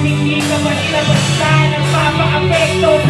hindi ka basta-basta Nagpapa-apekto. sa mga paninikang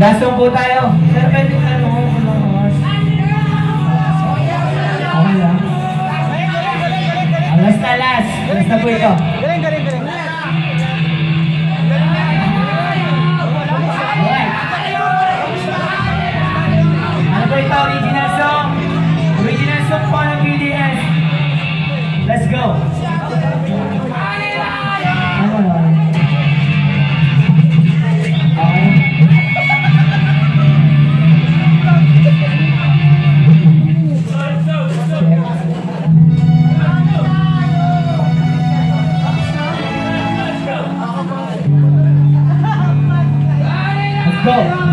Last song po tayo. Sir, pwede ka ano ko kung ano lang. Ah, last na last. Last na po ito. Go!